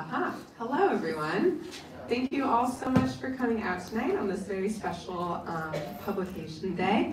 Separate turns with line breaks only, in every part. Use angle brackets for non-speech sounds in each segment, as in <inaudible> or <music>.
Aha. Hello, everyone. Thank you all so much for coming out tonight on this very special um, publication day.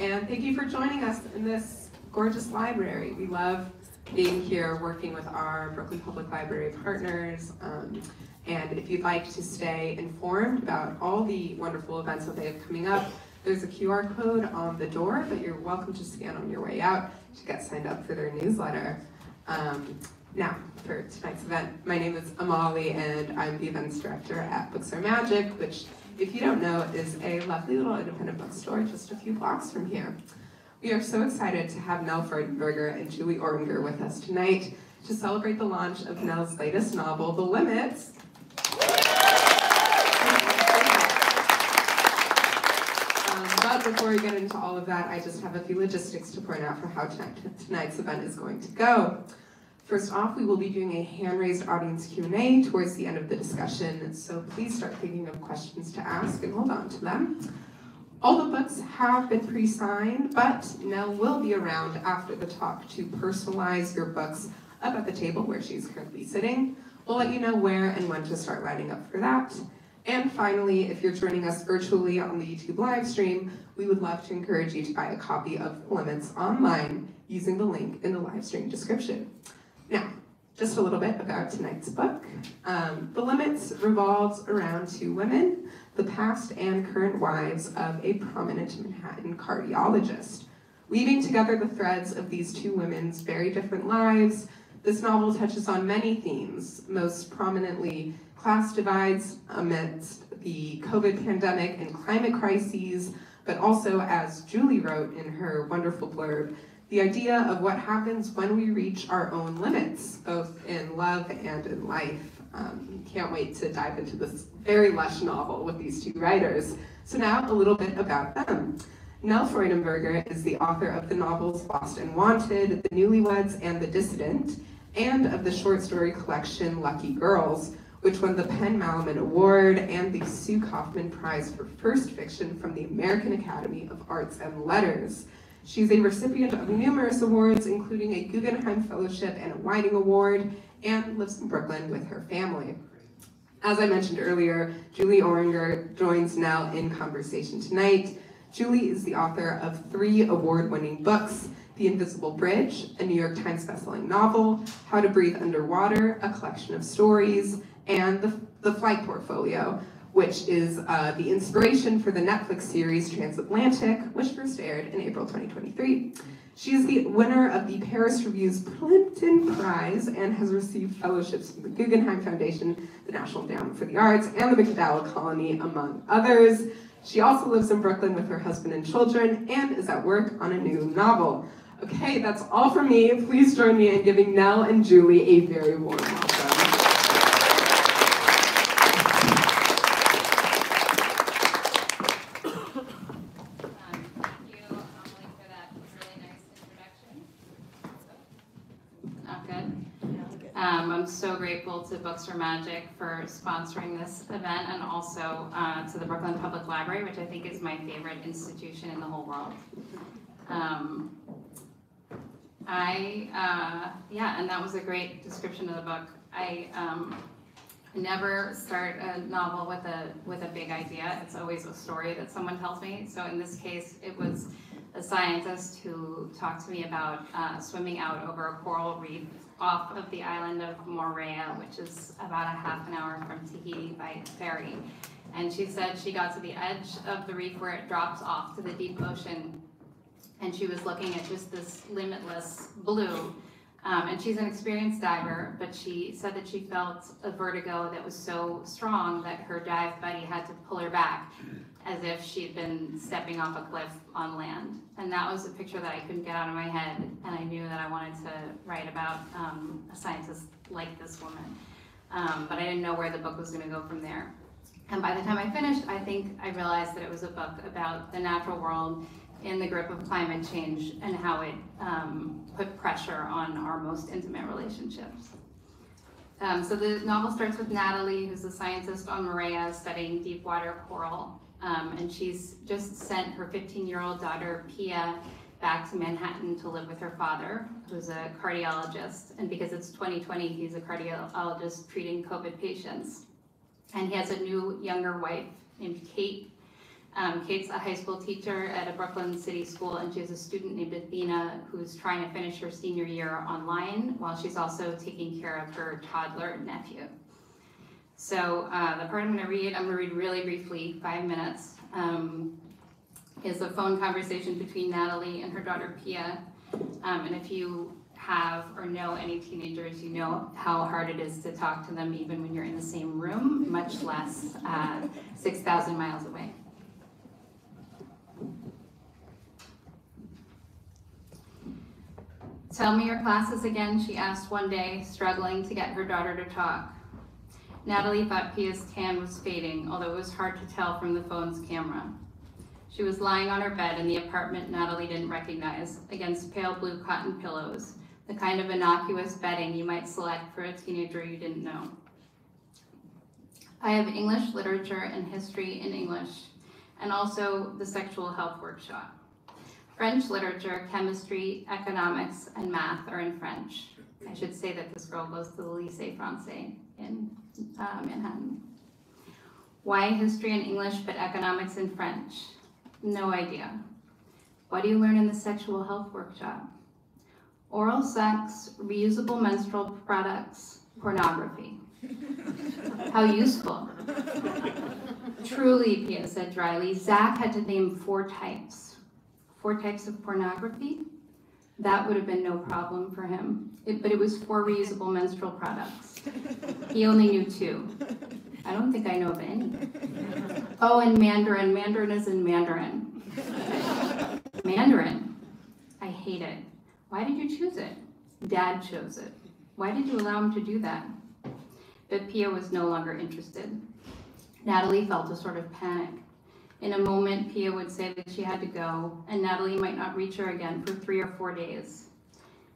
And thank you for joining us in this gorgeous library. We love being here working with our Brooklyn Public Library partners. Um, and if you'd like to stay informed about all the wonderful events that they have coming up, there's a QR code on the door that you're welcome to scan on your way out to get signed up for their newsletter. Um, now, for tonight's event, my name is Amali and I'm the events director at Books Are Magic, which, if you don't know, is a lovely little independent bookstore just a few blocks from here. We are so excited to have Nell Freudenberger and Julie Orringer with us tonight to celebrate the launch of Nell's latest novel, The Limits. Um, but before we get into all of that, I just have a few logistics to point out for how tonight, tonight's event is going to go. First off, we will be doing a hand-raised audience Q&A towards the end of the discussion, so please start thinking of questions to ask and hold on to them. All the books have been pre-signed, but Nell will be around after the talk to personalize your books up at the table where she's currently sitting. We'll let you know where and when to start lining up for that. And finally, if you're joining us virtually on the YouTube live stream, we would love to encourage you to buy a copy of Limits online using the link in the live stream description. Now, just a little bit about tonight's book. Um, the Limits revolves around two women, the past and current wives of a prominent Manhattan cardiologist. Weaving together the threads of these two women's very different lives, this novel touches on many themes, most prominently class divides amidst the COVID pandemic and climate crises, but also, as Julie wrote in her wonderful blurb, the idea of what happens when we reach our own limits, both in love and in life. Um, can't wait to dive into this very lush novel with these two writers. So now a little bit about them. Nell Freudenberger is the author of the novels Lost and Wanted, The Newlyweds, and The Dissident, and of the short story collection Lucky Girls, which won the PEN/Malamud Award and the Sue Kaufman Prize for First Fiction from the American Academy of Arts and Letters. She's a recipient of numerous awards, including a Guggenheim Fellowship and a Whiting Award, and lives in Brooklyn with her family. As I mentioned earlier, Julie Orringer joins Nell in conversation tonight. Julie is the author of three award-winning books, The Invisible Bridge, a New York Times bestselling novel, How to Breathe Underwater, a collection of stories, and The, the Flight Portfolio, which is uh, the inspiration for the Netflix series Transatlantic, which first aired in April 2023. She is the winner of the Paris Review's Plimpton Prize and has received fellowships from the Guggenheim Foundation, the National Endowment for the Arts, and the MacDowell Colony, among others. She also lives in Brooklyn with her husband and children and is at work on a new novel. Okay, that's all from me. Please join me in giving Nell and Julie a very warm welcome.
Um, I'm so grateful to Books Are Magic for sponsoring this event and also uh, to the Brooklyn Public Library, which I think is my favorite institution in the whole world. Um, I, uh, yeah, and that was a great description of the book. I um, never start a novel with a with a big idea. It's always a story that someone tells me. So in this case, it was a scientist who talked to me about uh, swimming out over a coral reef off of the island of Moorea, which is about a half an hour from Tahiti by ferry. And she said she got to the edge of the reef where it drops off to the deep ocean, and she was looking at just this limitless blue. Um, and she's an experienced diver, but she said that she felt a vertigo that was so strong that her dive buddy had to pull her back as if she'd been stepping off a cliff on land. And that was a picture that I couldn't get out of my head, and I knew that I wanted to write about um, a scientist like this woman. Um, but I didn't know where the book was going to go from there. And by the time I finished, I think I realized that it was a book about the natural world in the grip of climate change and how it um, put pressure on our most intimate relationships. Um, so the novel starts with Natalie, who's a scientist on Moorea studying deep water coral. Um, and she's just sent her 15 year old daughter, Pia, back to Manhattan to live with her father, who's a cardiologist. And because it's 2020, he's a cardiologist treating COVID patients. And he has a new younger wife named Kate. Um, Kate's a high school teacher at a Brooklyn City school, and she has a student named Athena who's trying to finish her senior year online while she's also taking care of her toddler nephew. So uh, the part I'm going to read, I'm going to read really briefly, five minutes, um, is a phone conversation between Natalie and her daughter Pia. Um, and if you have or know any teenagers, you know how hard it is to talk to them even when you're in the same room, much less uh, 6,000 miles away. Tell me your classes again, she asked one day, struggling to get her daughter to talk. Natalie thought Pia's tan was fading, although it was hard to tell from the phone's camera. She was lying on her bed in the apartment Natalie didn't recognize, against pale blue cotton pillows, the kind of innocuous bedding you might select for a teenager you didn't know. I have English literature and history in English, and also the sexual health workshop. French literature, chemistry, economics, and math are in French. I should say that this girl goes to the Lycée Francais in uh, Manhattan. Why history and English but economics and French? No idea. What do you learn in the sexual health workshop? Oral sex, reusable menstrual products, pornography. How useful. Truly, Pia said dryly, Zach had to name four types four types of pornography, that would have been no problem for him. It, but it was four reusable menstrual products. He only knew two. I don't think I know of any. Oh, and Mandarin. Mandarin is in Mandarin. Mandarin. I hate it. Why did you choose it? Dad chose it. Why did you allow him to do that? But Pia was no longer interested. Natalie felt a sort of panic. In a moment, Pia would say that she had to go, and Natalie might not reach her again for three or four days.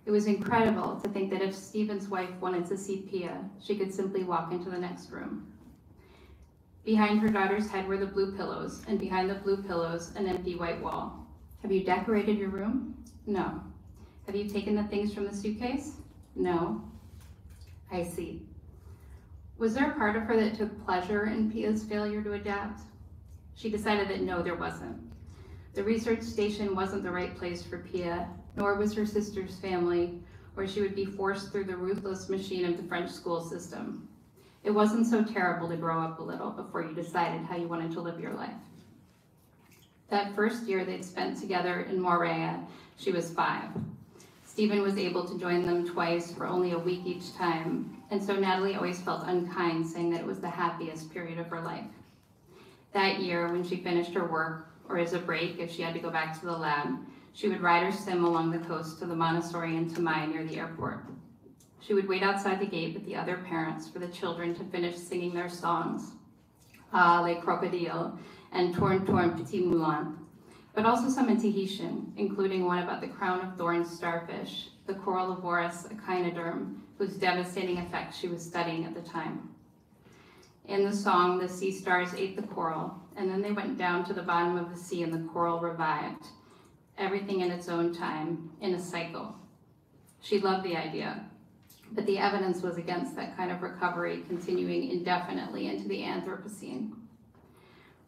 It was incredible to think that if Stephen's wife wanted to see Pia, she could simply walk into the next room. Behind her daughter's head were the blue pillows, and behind the blue pillows, an empty white wall. Have you decorated your room? No. Have you taken the things from the suitcase? No. I see. Was there a part of her that took pleasure in Pia's failure to adapt? She decided that no, there wasn't. The research station wasn't the right place for Pia, nor was her sister's family, where she would be forced through the ruthless machine of the French school system. It wasn't so terrible to grow up a little before you decided how you wanted to live your life. That first year they'd spent together in Moorea, she was five. Stephen was able to join them twice for only a week each time, and so Natalie always felt unkind saying that it was the happiest period of her life that year when she finished her work, or as a break if she had to go back to the lab, she would ride her sim along the coast to the Montessori in Temae near the airport. She would wait outside the gate with the other parents for the children to finish singing their songs, Ah, les crocodiles, and Tourne Tourne Petit Moulin, but also some in Tahitian, including one about the crown of thorns starfish, the Corallivorous echinoderm, whose devastating effects she was studying at the time. In the song, the sea stars ate the coral, and then they went down to the bottom of the sea and the coral revived. Everything in its own time, in a cycle. She loved the idea, but the evidence was against that kind of recovery continuing indefinitely into the Anthropocene.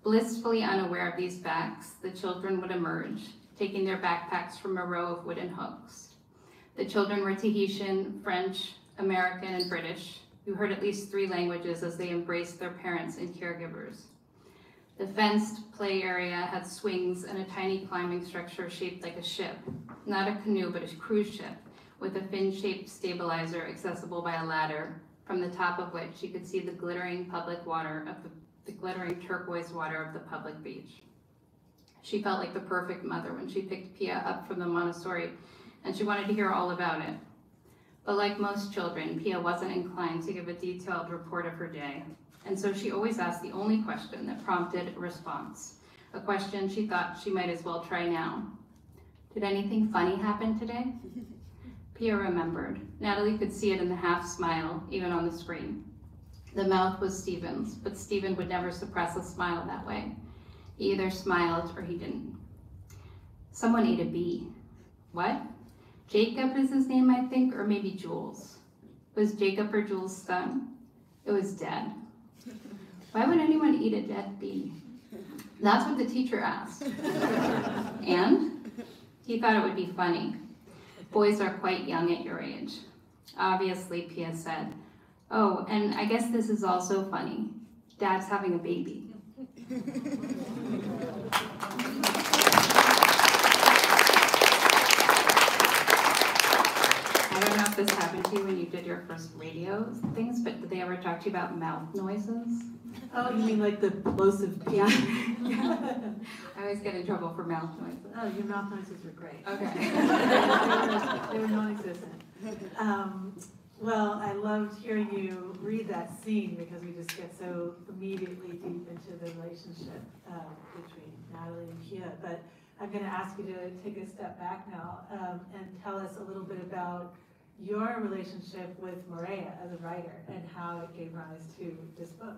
Blissfully unaware of these facts, the children would emerge, taking their backpacks from a row of wooden hooks. The children were Tahitian, French, American, and British, who heard at least three languages as they embraced their parents and caregivers. The fenced play area had swings and a tiny climbing structure shaped like a ship, not a canoe, but a cruise ship, with a fin-shaped stabilizer accessible by a ladder, from the top of which you could see the glittering public water of the, the glittering turquoise water of the public beach. She felt like the perfect mother when she picked Pia up from the Montessori, and she wanted to hear all about it. But like most children, Pia wasn't inclined to give a detailed report of her day, and so she always asked the only question that prompted a response, a question she thought she might as well try now. Did anything funny happen today? <laughs> Pia remembered. Natalie could see it in the half smile, even on the screen. The mouth was Stephen's, but Stephen would never suppress a smile that way. He either smiled or he didn't. Someone ate a bee, what? Jacob is his name, I think, or maybe Jules. Was Jacob or Jules son? It was dead. <laughs> Why would anyone eat a dead bee? That's what the teacher asked. <laughs> and he thought it would be funny. Boys are quite young at your age. Obviously, Pia said, Oh, and I guess this is also funny. Dad's having a baby. <laughs> this happened to you when you did your first radio things, but did they ever talk to you about mouth noises?
Oh, you mean like the plosive P?
Yeah. <laughs> I always get in trouble for mouth noises.
Oh, your mouth noises were great.
Okay. <laughs>
They were non-existent. Um, well, I loved hearing you read that scene because we just get so immediately deep into the relationship um, between Natalie and Pia. But I'm going to ask you to take a step back now um, and tell us a little bit about your relationship with Moorea as a writer and how it gave rise to this book.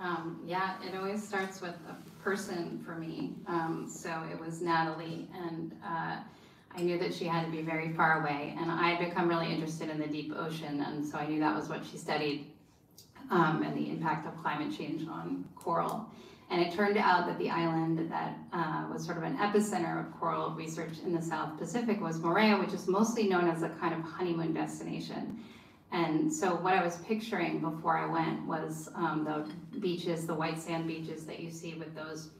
Um, yeah, it always starts with a person for me. Um, so it was Natalie, and uh, I knew that she had to be very far away. And I had become really interested in the deep ocean, and so I knew that was what she studied um, and the impact of climate change on coral. And it turned out that the island that uh, was sort of an epicenter of coral research in the South Pacific was Moorea, which is mostly known as a kind of honeymoon destination. And so what I was picturing before I went was um, the beaches, the white sand beaches that you see with those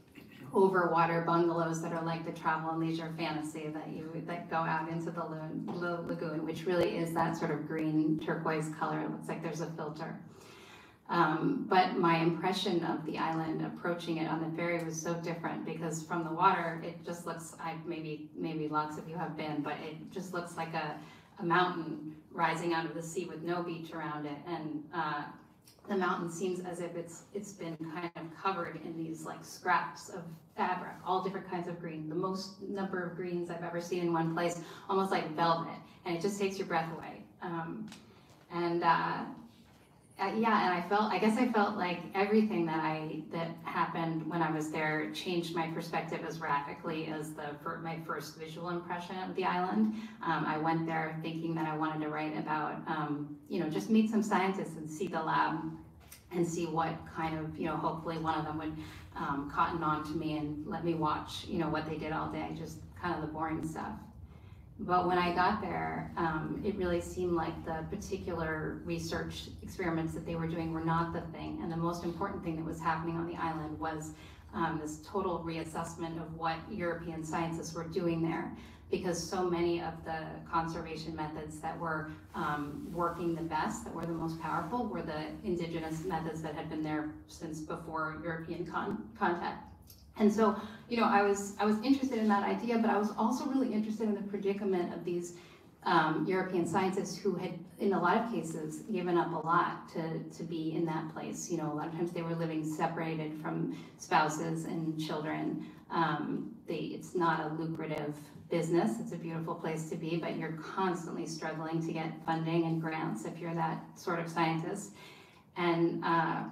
overwater bungalows that are like the travel and leisure fantasy that you that go out into the lagoon, which really is that sort of green turquoise color. It looks like there's a filter. Um, but my impression of the island approaching it on the ferry was so different because from the water, it just looks, I maybe, maybe lots of you have been, but it just looks like a, a mountain rising out of the sea with no beach around it. And uh, the mountain seems as if it's it's been kind of covered in these like scraps of fabric, all different kinds of green, the most number of greens I've ever seen in one place, almost like velvet, and it just takes your breath away. Um, and uh, yeah, and I felt, I guess I felt like everything that I that happened when I was there changed my perspective as radically as the my first visual impression of the island. Um, I went there thinking that I wanted to write about, um, you know, just meet some scientists and see the lab and see what kind of, you know, hopefully one of them would um, cotton on to me and let me watch, you know, what they did all day, just kind of the boring stuff. But when I got there, um, it really seemed like the particular research experiments that they were doing were not the thing. And the most important thing that was happening on the island was um, this total reassessment of what European scientists were doing there. Because so many of the conservation methods that were um, working the best, that were the most powerful, were the indigenous methods that had been there since before European con contact. And so, you know, I was I was interested in that idea, but I was also really interested in the predicament of these um, European scientists who had, in a lot of cases, given up a lot to, to be in that place. You know, a lot of times they were living separated from spouses and children. Um, they, it's not a lucrative business. It's a beautiful place to be, but you're constantly struggling to get funding and grants if you're that sort of scientist. And uh,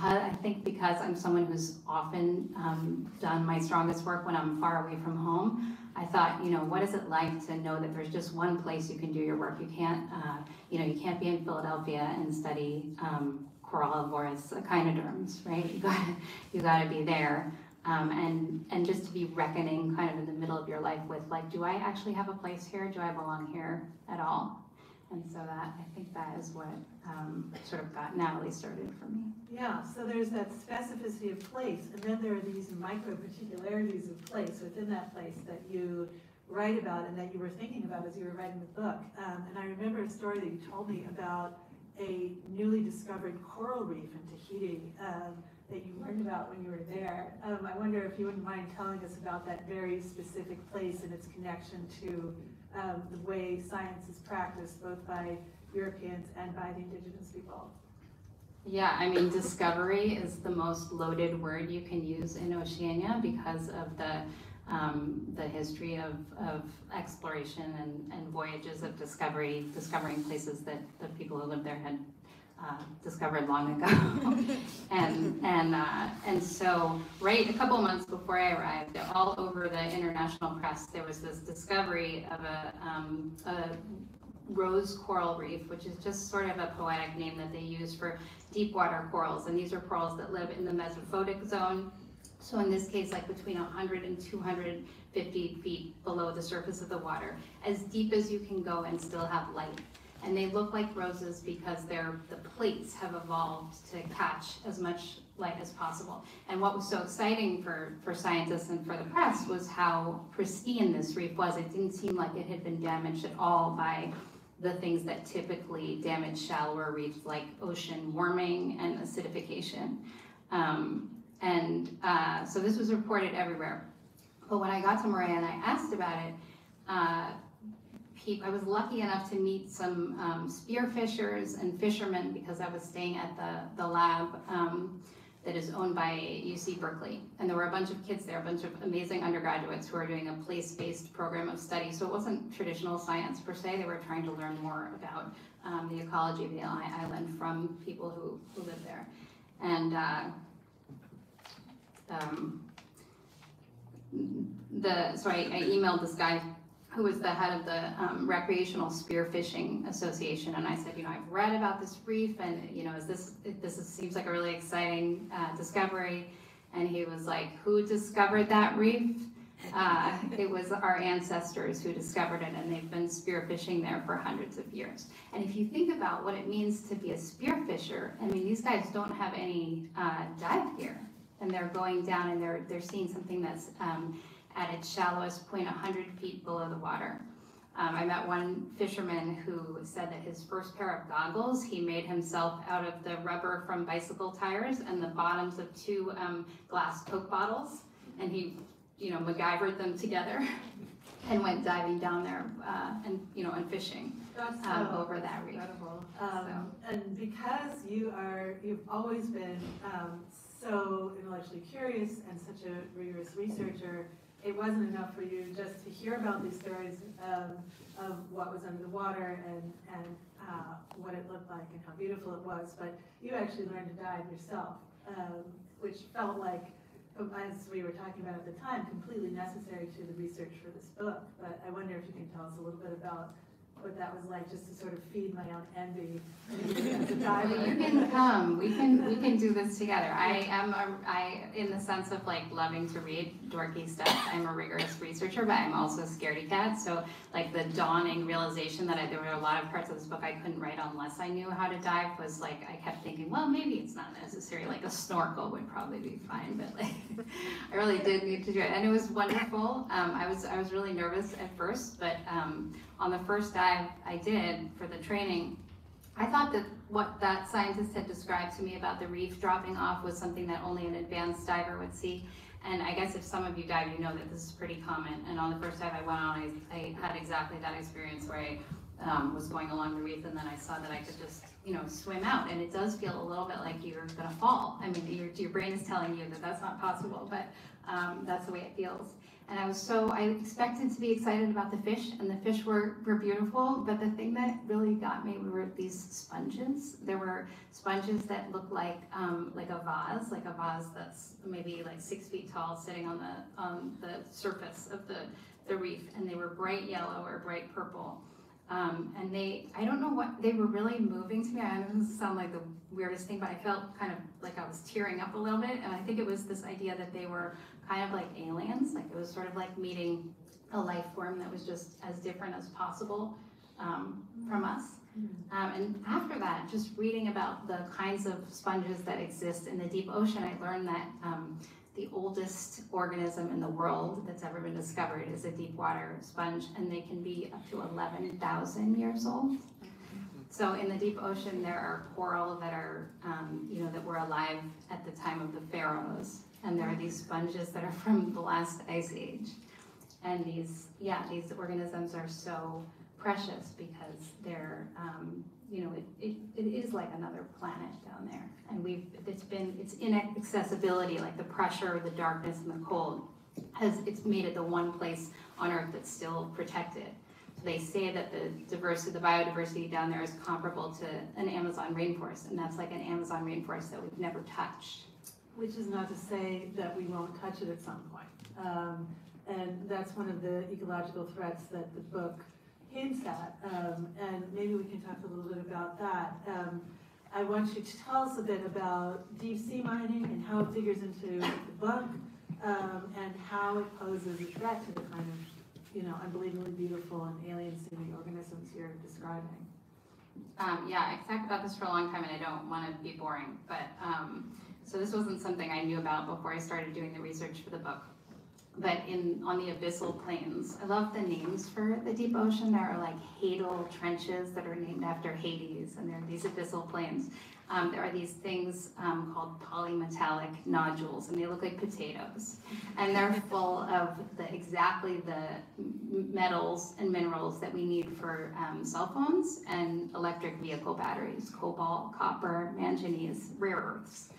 I think because I'm someone who's often um, done my strongest work when I'm far away from home, I thought, you know, what is it like to know that there's just one place you can do your work? You can't, uh, you know, you can't be in Philadelphia and study um, corallivorous echinoderms, right? You got you got to be there. Um, and and just to be reckoning kind of in the middle of your life with like, do I actually have a place here? Do I belong here at all? And so that, I think that is what um, sort of got Natalie started for me.
Yeah, so there's that specificity of place, and then there are these micro particularities of place within that place that you write about and that you were thinking about as you were writing the book. Um, and I remember a story that you told me about a newly discovered coral reef in Tahiti um, that you learned about when you were there. Um, I wonder if you wouldn't mind telling us about that very specific place and its connection to um, the way science is practiced both by Europeans and by the indigenous people.
Yeah, I mean, discovery is the most loaded word you can use in Oceania because of the um, the history of, of exploration and, and voyages of discovery, discovering places that the people who lived there had uh, discovered long ago. <laughs> and and uh, and so right a couple months before I arrived, all over the international press, there was this discovery of a, um, a rose coral reef, which is just sort of a poetic name that they use for deep water corals. And these are corals that live in the mesophotic zone. So in this case, like between 100 and 250 feet below the surface of the water, as deep as you can go and still have light. And they look like roses because their, the plates have evolved to catch as much light as possible. And what was so exciting for, for scientists and for the press was how pristine this reef was. It didn't seem like it had been damaged at all by the things that typically damage shallower reefs like ocean warming and acidification. Um, and uh, so this was reported everywhere. But when I got to Moorea and I asked about it, uh, peop- I was lucky enough to meet some um, spearfishers and fishermen because I was staying at the, the lab um, that is owned by UC Berkeley. And there were a bunch of kids there, a bunch of amazing undergraduates who are doing a place-based program of study. So it wasn't traditional science per se. They were trying to learn more about um, the ecology of the island from people who, who live there. And uh, um, the, so I, I emailed this guy who was the head of the um, Recreational Spearfishing Association, and I said, you know, I've read about this reef, and you know, is this this is, seems like a really exciting uh, discovery? And he was like, who discovered that reef? Uh, it was our ancestors who discovered it, and they've been spearfishing there for hundreds of years. And if you think about what it means to be a spearfisher, I mean, these guys don't have any uh, dive gear, and they're going down and they're they're seeing something that's um, at its shallowest point 100 feet below the water. Um, I met one fisherman who said that his first pair of goggles he made himself out of the rubber from bicycle tires and the bottoms of two um, glass Coke bottles, and he, you know, MacGyvered them together <laughs> and went diving down there uh, and you know and fishing um,
so
over that reef.
incredible. Um, and because you are, you've always been, um, so intellectually curious and such a rigorous researcher, it wasn't enough for you just to hear about these stories um, of what was under the water and, and uh, what it looked like and how beautiful it was, but you actually learned to dive yourself, um, which felt like, as we were talking about at the time, completely necessary to the research for this book. But I wonder if you can tell us a little bit about what that was like, just to sort of feed my own envy.
Well, you can come. We can we can do this together. I am a I in the sense of like loving to read dorky stuff. I'm a rigorous researcher, but I'm also a scaredy cat. So like the dawning realization that I, there were a lot of parts of this book I couldn't write unless I knew how to dive was like I kept thinking, well, maybe it's not necessary. Like a snorkel would probably be fine, but like <laughs> I really did need to do it, and it was wonderful. Um, I was I was really nervous at first, but um, on the first dive I did for the training, I thought that what that scientist had described to me about the reef dropping off was something that only an advanced diver would see. And I guess if some of you dive, you know that this is pretty common. And on the first dive I went on, I, I had exactly that experience where I um, was going along the reef and then I saw that I could just, you know, swim out. And it does feel a little bit like you're gonna fall. I mean, your, your brain is telling you that that's not possible, but um, that's the way it feels. And I was so, I expected to be excited about the fish, and the fish were, were beautiful, but the thing that really got me were these sponges. There were sponges that looked like, um, like a vase, like a vase that's maybe like six feet tall, sitting on the, on the surface of the, the reef, and they were bright yellow or bright purple. Um, and they, I don't know what, they were really moving to me. I know this sound like the weirdest thing, but I felt kind of like I was tearing up a little bit. And I think it was this idea that they were kind of like aliens, like it was sort of like meeting a life form that was just as different as possible um, from us. Um, and after that, just reading about the kinds of sponges that exist in the deep ocean, I learned that um, the oldest organism in the world that's ever been discovered is a deep water sponge, and they can be up to 11,000 years old. So in the deep ocean, there are coral that are, um, you know, that were alive at the time of the pharaohs, and there are these sponges that are from the last ice age. And these, yeah, these organisms are so precious because they're, um, you know, it, it, it is like another planet down there. And we've, it's been, it's inaccessibility, like the pressure, the darkness, and the cold, has, it's made it the one place on Earth that's still protected. So they say that the diversity, the biodiversity down there is comparable to an Amazon rainforest, and that's like an Amazon rainforest that we've never touched.
Which is not to say that we won't touch it at some point. Um, and that's one of the ecological threats that the book hints at. Um, and maybe we can talk a little bit about that. Um, I want you to tell us a bit about deep sea mining and how it figures into the book, um, and how it poses a threat to the kind of, you know, unbelievably beautiful and alien-seeming organisms you're describing.
Um, yeah, I've talked about this for a long time and I don't want to be boring, but, um, so this wasn't something I knew about before I started doing the research for the book. But in, on the abyssal plains, I love the names for the deep ocean. There are like Hadal trenches that are named after Hades and there are these abyssal plains. Um, there are these things, um, called polymetallic nodules and they look like potatoes. And they're full of the, exactly the metals and minerals that we need for um, cell phones and electric vehicle batteries, cobalt, copper, manganese, rare earths.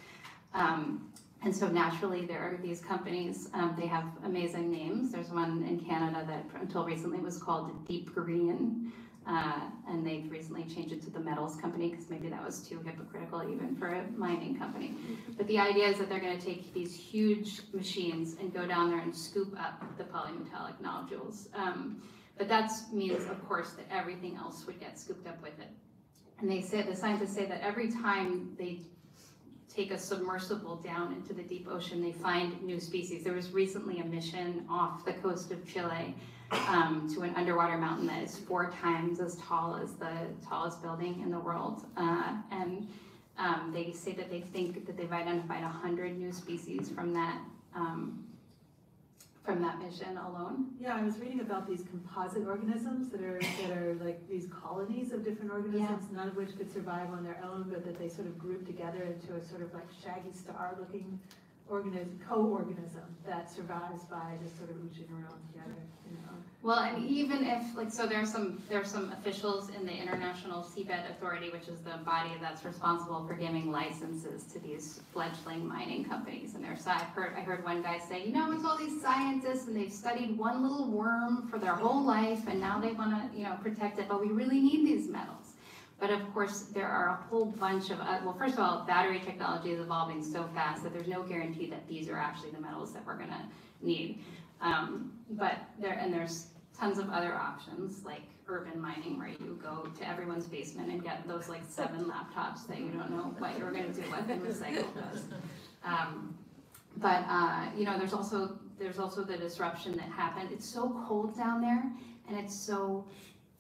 Um, and so naturally, there are these companies, um, they have amazing names. There's one in Canada that until recently was called Deep Green. Uh, and they've recently changed it to the Metals Company because maybe that was too hypocritical even for a mining company. But the idea is that they're going to take these huge machines and go down there and scoop up the polymetallic nodules. Um, but that means, of course, that everything else would get scooped up with it. And they say, the scientists say that every time they take a submersible down into the deep ocean, they find new species. There was recently a mission off the coast of Chile um, to an underwater mountain that is four times as tall as the tallest building in the world. Uh, and um, they say that they think that they've identified 100 new species from that um, from that mission alone.
Yeah, I was reading about these composite organisms that are, that are like these colonies of different organisms, none of which could survive on their own, but that they sort of group together into a sort of like shaggy star-looking organism, co-organism that survives by just sort of ooching around together, you know?
Well, and even if, like, so there's some, there's some officials in the International Seabed Authority, which is the body that's responsible for giving licenses to these fledgling mining companies. And there's, I've heard, I heard one guy say, you know, it's all these scientists and they've studied one little worm for their whole life and now they wanna, you know, protect it, but we really need these metals. But of course, there are a whole bunch of, uh, well, first of all, battery technology is evolving so fast that there's no guarantee that these are actually the metals that we're gonna need. Um, but there, and there's tons of other options, like urban mining, where you go to everyone's basement and get those like seven laptops that you don't know what you're gonna do with and recycle those. Um, but, uh, you know, there's also, there's also the disruption that happened. It's so cold down there and it's so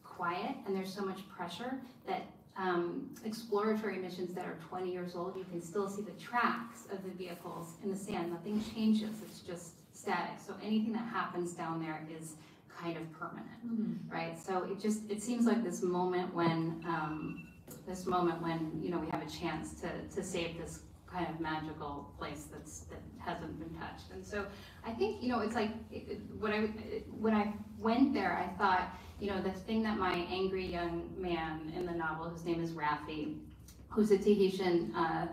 quiet and there's so much pressure that um, exploratory missions that are 20 years old, you can still see the tracks of the vehicles in the sand. Nothing changes, it's just static. So anything that happens down there is kind of permanent, right? So it just, it seems like this moment when, um, this moment when, you know, we have a chance to, to save this kind of magical place that's, that hasn't been touched. And so I think, you know, it's like, it- when I, when I went there, I thought, you know, the thing that my angry young man in the novel, whose name is Rafi, who's a Tahitian, uh,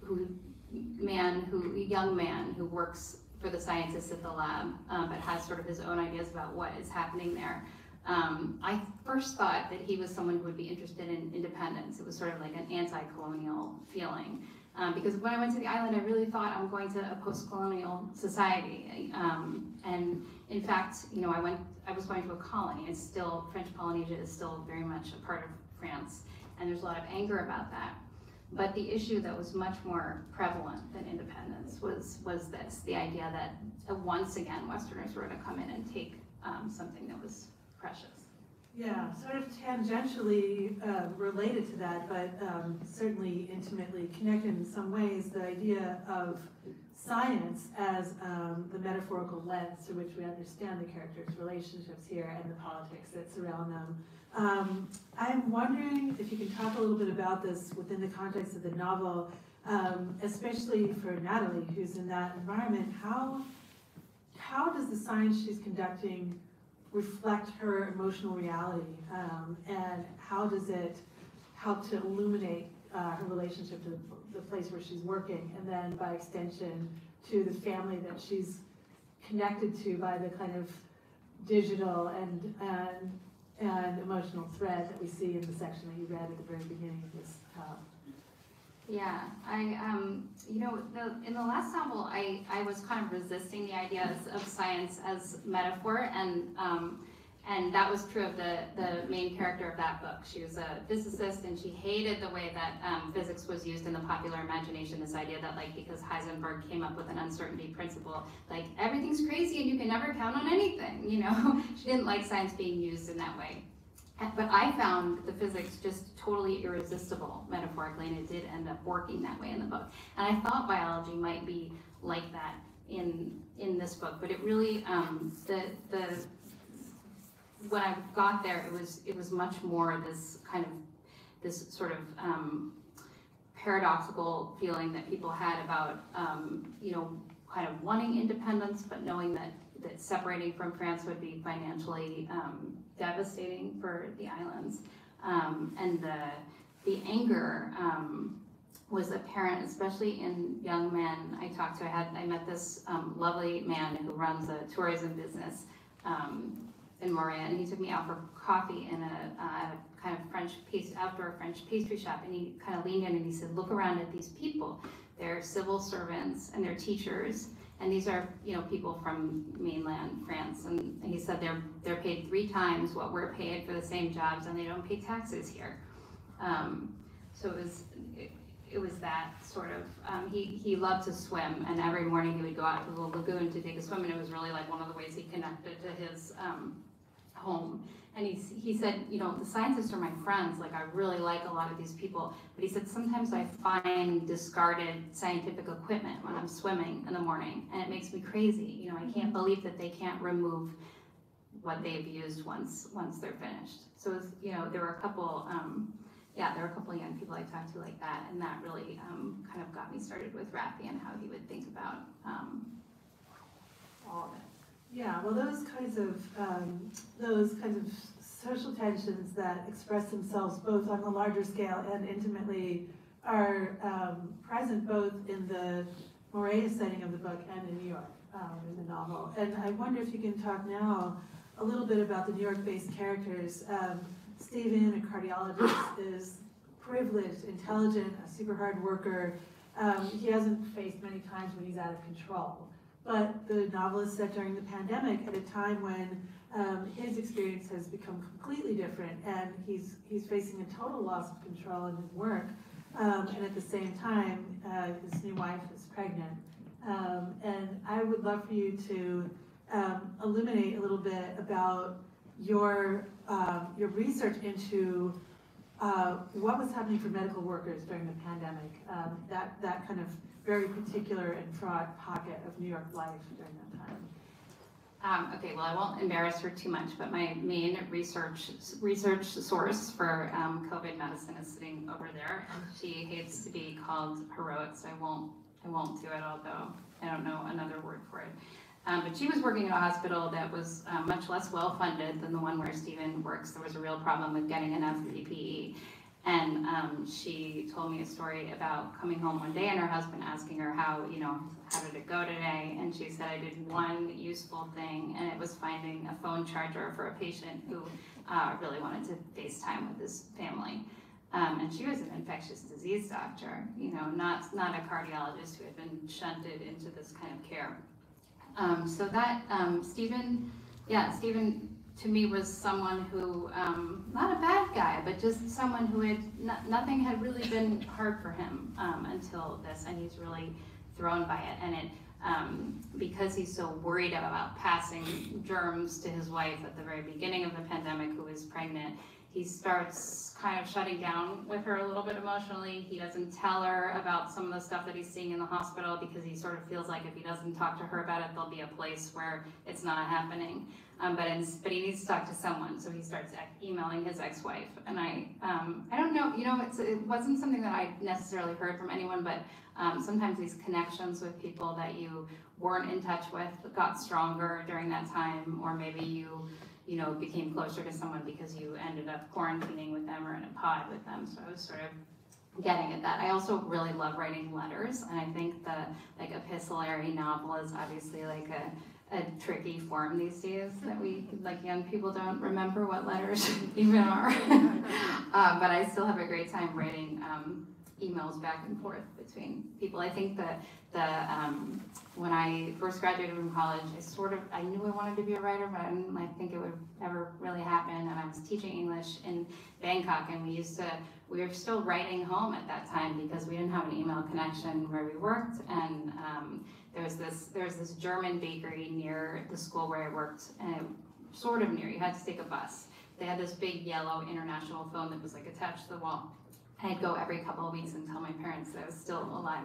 who, man, who, young man who works for the scientists at the lab, um, but has sort of his own ideas about what is happening there. Um, I first thought that he was someone who would be interested in independence. It was sort of like an anti-colonial feeling. Um, because when I went to the island, I really thought I'm going to a post-colonial society. Um, and in fact, you know, I went, I was going to a colony. It's still, French Polynesia is still very much a part of France. And there's a lot of anger about that. But the issue that was much more prevalent than independence was, was this, the idea that uh, once again, Westerners were gonna come in and take, um, something that was precious.
Yeah, sort of tangentially uh, related to that, but um, certainly intimately connected in some ways, the idea of science as um, the metaphorical lens through which we understand the characters' relationships here and the politics that surround them. Um, I'm wondering if you can talk a little bit about this within the context of the novel, um, especially for Natalie, who's in that environment. How how does the science she's conducting reflect her emotional reality? Um, and how does it help to illuminate uh, her relationship to the, place where she's working? And then by extension, to the family that she's connected to by the kind of digital and, and, and emotional thread that we see in the section that you read at the very beginning of this talk.
Yeah, I, um, you know, the, in the last novel, I, I was kind of resisting the ideas of science as metaphor, and, um, and that was true of the, the main character of that book. She was a physicist, and she hated the way that, um, physics was used in the popular imagination, this idea that like, because Heisenberg came up with an uncertainty principle, like, everything's crazy and you can never count on anything, you know? <laughs> She didn't like science being used in that way. But I found the physics just totally irresistible metaphorically, and it did end up working that way in the book. And I thought biology might be like that in in this book, but it really um, the the when I got there, it was it was much more this kind of this sort of um, paradoxical feeling that people had about um, you know kind of wanting independence, but knowing that that separating from France would be financially um, devastating for the islands. Um, and the, the anger um, was apparent, especially in young men I talked to. I had I met this um, lovely man who runs a tourism business um, in Moorea, and he took me out for coffee in a uh, kind of French pastry, outdoor French pastry shop, and he kind of leaned in and he said, "Look around at these people. They're civil servants and they're teachers." And these are, you know, people from mainland France, and he said they're they're paid three times what we're paid for the same jobs, and they don't pay taxes here. Um, so it was it, it was that sort of. Um, he he loved to swim, and every morning he would go out to the lagoon to take a swim, and it was really like one of the ways he connected to his um, home. And he, he said, you know, the scientists are my friends, like I really like a lot of these people. But he said, sometimes I find discarded scientific equipment when I'm swimming in the morning, and it makes me crazy. You know, I can't believe that they can't remove what they've used once, once they're finished. So, was, you know, there were a couple, um, yeah, there were a couple young people I talked to like that, and that really um, kind of got me started with Raffi and how he would think about um, all of it.
Yeah, well, those kinds of, um, those kinds of social tensions that express themselves both on the larger scale and intimately are um, present both in the Moorea setting of the book and in New York, um, in the novel. And I wonder if you can talk now a little bit about the New York-based characters. Um, Stephen, a cardiologist, is privileged, intelligent, a super hard worker. Um, he hasn't faced many times when he's out of control. But the novel is set during the pandemic at a time when um, his experience has become completely different and he's, he's facing a total loss of control in his work. Um, and at the same time, uh, his new wife is pregnant. Um, and I would love for you to um, illuminate a little bit about your, um, your research into uh, what was happening for medical workers during the pandemic, um, that, that kind of very particular and fraught pocket of New York life during that time.
Um, okay, well, I won't embarrass her too much, but my main research research source for um, COVID medicine is sitting over there, she hates to be called heroic, so I won't I won't do it, although I don't know another word for it. Um, but she was working at a hospital that was uh, much less well funded than the one where Stephen works. There was a real problem with getting enough PPE. And um, she told me a story about coming home one day and her husband asking her how, you know, how did it go today? And she said, I did one useful thing, and it was finding a phone charger for a patient who uh, really wanted to FaceTime with his family. Um, and she was an infectious disease doctor, you know, not, not a cardiologist who had been shunted into this kind of care. Um, so that, um, Stephen, yeah, Stephen to me was someone who, um, not a bad guy, but just someone who had, no, nothing had really been hard for him um, until this, and he's really thrown by it. And it, um, because he's so worried about passing germs to his wife at the very beginning of the pandemic, who is pregnant, he starts kind of shutting down with her a little bit emotionally. He doesn't tell her about some of the stuff that he's seeing in the hospital because he sort of feels like if he doesn't talk to her about it, there'll be a place where it's not happening. Um, but but he needs to talk to someone, so he starts emailing his ex-wife. And I um, I don't know, you know, it's, it wasn't something that I necessarily heard from anyone, but um, sometimes these connections with people that you weren't in touch with got stronger during that time, or maybe you you know, became closer to someone because you ended up quarantining with them or in a pod with them. So I was sort of getting at that. I also really love writing letters, and I think the like epistolary novel is obviously like a a tricky form these days that we, like young people don't remember what letters <laughs> even are. <laughs> Uh, but I still have a great time writing, um, emails back and forth between people. I think that the, um, when I first graduated from college, I sort of, I knew I wanted to be a writer, but I didn't like think it would ever really happen. And I was teaching English in Bangkok and we used to, we were still writing home at that time because we didn't have an email connection where we worked. And, um, there was this, there was this German bakery near the school where I worked and sort of near, you had to take a bus. They had this big yellow international phone that was like attached to the wall. I'd go every couple of weeks and tell my parents that I was still alive.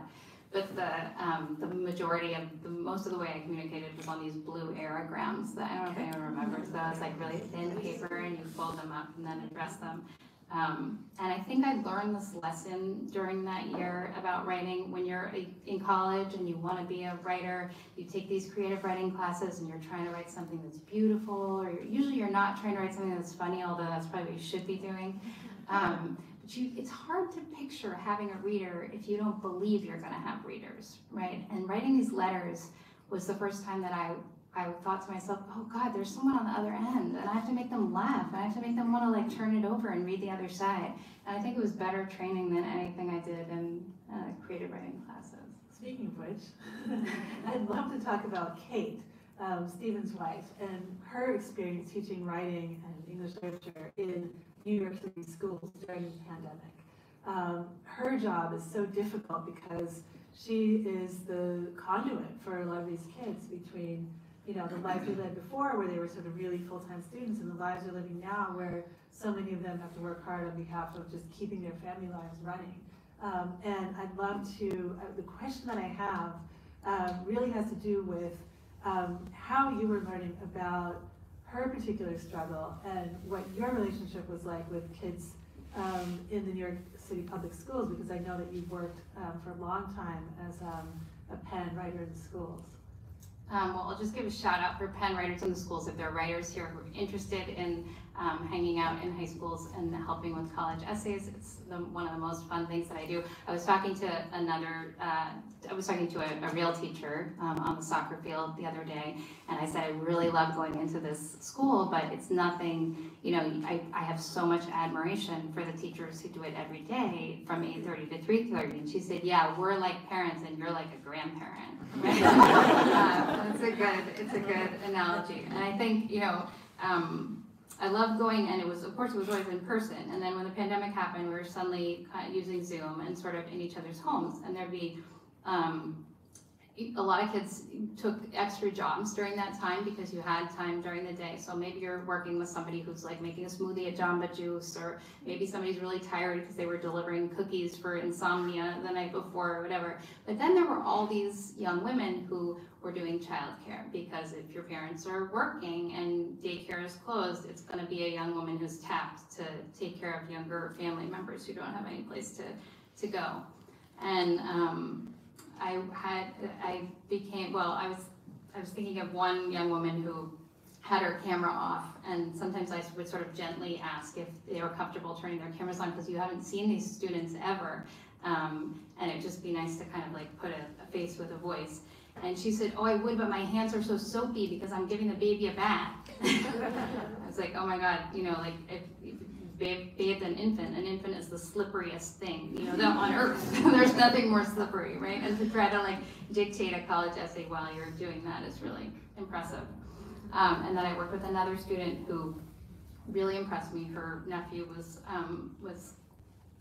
But the, um, the majority of, the, most of the way I communicated was on these blue aerograms that, I don't know if anyone remembers those, like really thin paper and you fold them up and then address them. Um, and I think I learned this lesson during that year about writing. When you're in college and you want to be a writer, you take these creative writing classes and you're trying to write something that's beautiful, or you're, usually you're not trying to write something that's funny, although that's probably what you should be doing. <laughs> Um, but you, it's hard to picture having a reader if you don't believe you're going to have readers, right? And writing these letters was the first time that I I thought to myself, oh God, there's someone on the other end, and I have to make them laugh, and I have to make them want to like turn it over and read the other side. And I think it was better training than anything I did in uh, creative writing classes.
Speaking of which, <laughs> I'd love to talk about Kate, um, Stephen's wife, and her experience teaching writing and English literature in New York City schools during the pandemic. Um, her job is so difficult because she is the conduit for a lot of these kids between, you know, the life they led before where they were sort of really full-time students and the lives they're living now where so many of them have to work hard on behalf of just keeping their family lives running. Um, and I'd love to, uh, the question that I have um, really has to do with um, how you were learning about her particular struggle and what your relationship was like with kids um, in the New York City public schools, because I know that you've worked um, for a long time as um, a pen writer in the schools.
Um, well, I'll just give a shout out for pen writers in the schools. If there are writers here who are interested in um, hanging out in high schools and helping with college essays, it's the, one of the most fun things that I do. I was talking to another, uh, I was talking to a, a real teacher um, on the soccer field the other day, and I said I really love going into this school, but it's nothing, you know, I, I have so much admiration for the teachers who do it every day from 8.30 to 3.30. And she said, yeah, we're like parents and you're like a grandparent. <laughs> Uh, it's a good, it's a good analogy. And I think, you know, um, I love going, and it was, of course, it was always in person. And then when the pandemic happened, we were suddenly using Zoom and sort of in each other's homes. And there'd be um, a lot of kids took extra jobs during that time because you had time during the day. So maybe you're working with somebody who's like making a smoothie at Jamba Juice, or maybe somebody's really tired because they were delivering cookies for insomnia the night before or whatever. But then there were all these young women who were doing childcare because if your parents are working and daycare is closed, it's going to be a young woman who's tapped to take care of younger family members who don't have any place to, to go. And um, I had, I became, well, I was, I was thinking of one young woman who had her camera off, and sometimes I would sort of gently ask if they were comfortable turning their cameras on, because you haven't seen these students ever. Um, and it'd just be nice to kind of like put a, a face with a voice. And she said, oh, I would, but my hands are so soapy because I'm giving the baby a bath. <laughs> I was like, oh my God, you know, like if, if bathed bathed an infant, an infant is the slipperiest thing, you know, on earth. <laughs> There's nothing more slippery, right? And to try to like dictate a college essay while you're doing that is really impressive. Um, and then I worked with another student who really impressed me. Her nephew was um, was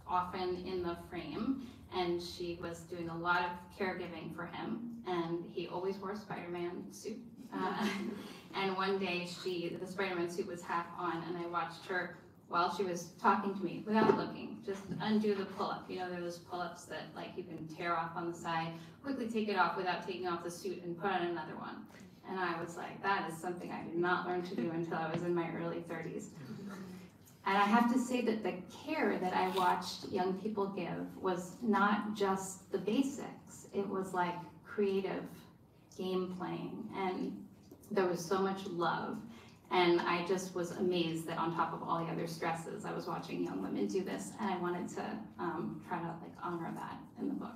often in the frame, and she was doing a lot of caregiving for him. And he always wore a Spider-Man suit. Uh, <laughs> and one day, she the Spider-Man suit was half on, and I watched her while she was talking to me without looking, just undo the pull-up. You know, there those pull-ups that like you can tear off on the side, quickly take it off without taking off the suit and put on another one. And I was like, that is something I did not learn to do until I was in my early 30s. And I have to say that the care that I watched young people give was not just the basics. It was like creative game playing and there was so much love. And I just was amazed that on top of all the other stresses, I was watching young women do this and I wanted to um, try to like honor that in the book.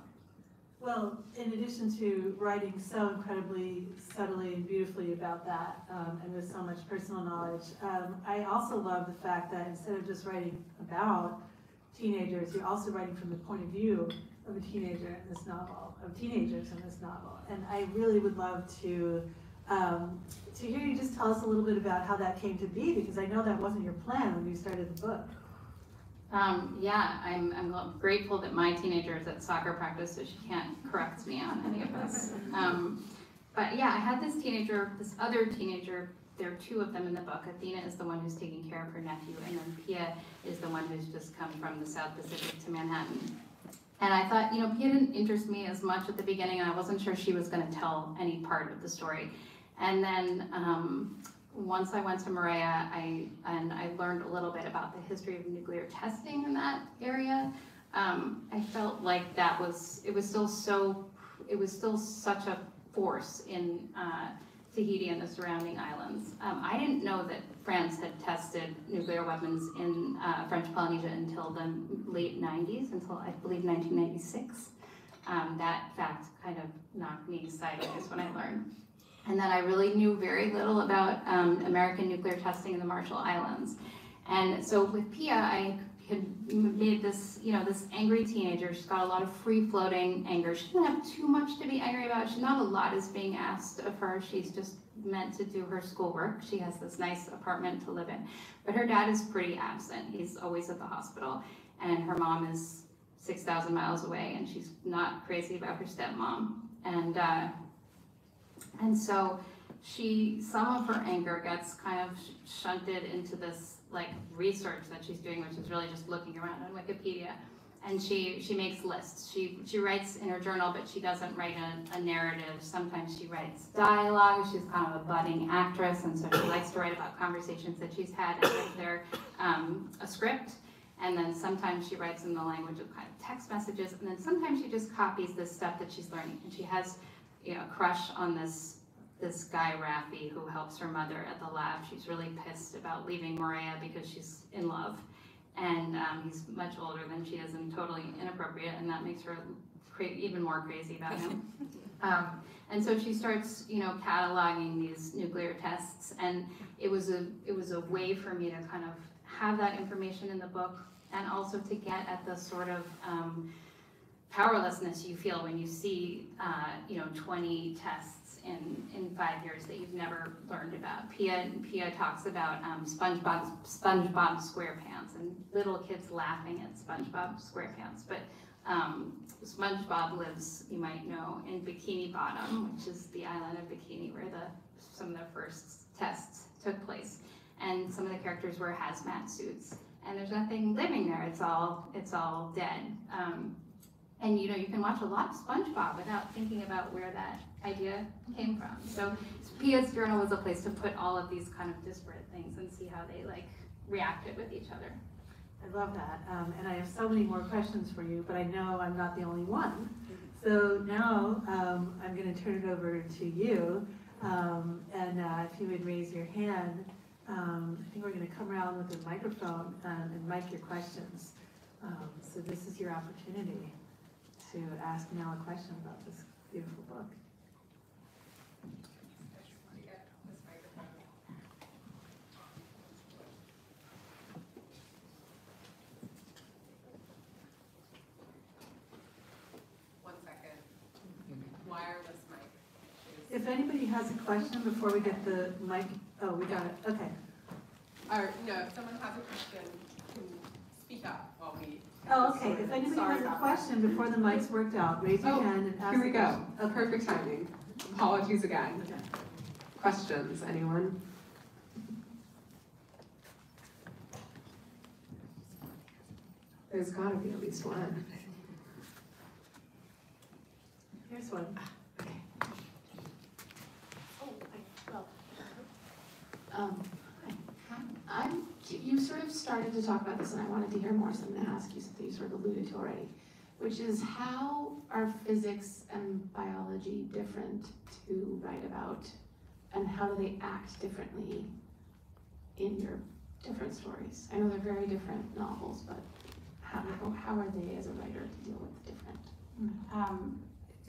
Well, in addition to writing so incredibly subtly and beautifully about that, um, and with so much personal knowledge, um, I also love the fact that instead of just writing about teenagers, you're also writing from the point of view of a teenager in this novel, of teenagers in this novel. And I really would love to, um, to hear you just tell us a little bit about how that came to be, because I know that wasn't your plan when you started the book.
Um, yeah, I'm, I'm grateful that my teenager is at soccer practice, so she can't correct me on any of this. <laughs> Um, but yeah, I had this teenager, this other teenager, there are two of them in the book. Athena is the one who's taking care of her nephew, and then Pia is the one who's just come from the South Pacific to Manhattan. And I thought, you know, Pia didn't interest me as much at the beginning, and I wasn't sure she was going to tell any part of the story. And then um, once I went to Moorea, I and I learned a little bit about the history of nuclear testing in that area. Um, I felt like that was it was still so it was still such a force in uh, Tahiti and the surrounding islands. Um, I didn't know that France had tested nuclear weapons in uh, French Polynesia until the late 90s, until I believe 1996. Um, that fact kind of knocked me sideways when I learned and that I really knew very little about um, American nuclear testing in the Marshall Islands. And so with Pia, I had made this, you know, this angry teenager. She's got a lot of free-floating anger. She doesn't have too much to be angry about. She's not a lot is being asked of her. She's just meant to do her schoolwork. She has this nice apartment to live in. But her dad is pretty absent. He's always at the hospital. And her mom is 6,000 miles away, and she's not crazy about her stepmom. And uh, and so she, some of her anger gets kind of shunted into this like research that she's doing, which is really just looking around on Wikipedia. And she, she makes lists. She, she writes in her journal, but she doesn't write a, a narrative. Sometimes she writes dialogue. She's kind of a budding actress, and so she likes to write about conversations that she's had as if they're um, a script. And then sometimes she writes in the language of kind of text messages, and then sometimes she just copies this stuff that she's learning. And she has you know, crush on this this guy Raffi who helps her mother at the lab. She's really pissed about leaving Moorea because she's in love, and um, he's much older than she is and totally inappropriate, and that makes her cra- even more crazy about him. <laughs> um, and so she starts, you know, cataloging these nuclear tests, and it was a it was a way for me to kind of have that information in the book, and also to get at the sort of um, powerlessness you feel when you see, uh, you know, 20 tests in, in five years that you've never learned about. Pia, Pia talks about um, SpongeBob, SpongeBob SquarePants and little kids laughing at SpongeBob SquarePants. But um, SpongeBob lives, you might know, in Bikini Bottom, which is the island of Bikini where the some of the first tests took place. And some of the characters wear hazmat suits. And there's nothing living there. It's all it's all dead. Um, and you know, you can watch a lot of SpongeBob without thinking about where that idea came from. So Pia's journal was a place to put all of these kind of disparate things and see how they like reacted with each other.
I love that. Um, and I have so many more questions for you, but I know I'm not the only one. So now um, I'm going to turn it over to you. Um, and uh, if you would raise your hand, um, I think we're going to come around with a microphone um, and mic your questions. Um, so this is your opportunity to ask Nell a question about this beautiful book.
One second. Wireless mic.
If anybody has a question before we get the mic, oh, we got it, okay.
Or, no, if someone has a question, can speak up while we.
Oh, okay, if anybody
Sorry
has a
about that.
question before the mic's worked out, raise your
Oh,
hand and ask.
Here we
the
go.
question.
A perfect timing. Apologies again.
Okay.
Questions, anyone? There's gotta be at least one.
Here's one. Okay.
Oh, I- well, um, hi. I'm, you sort of started to talk about this and I wanted to hear more, so I'm gonna ask you something you sort of alluded to already, which is how are physics and biology different to write about? And how do they act differently in your different stories? I know they're very different novels, but how, how- are they as a writer to deal with different?
Um,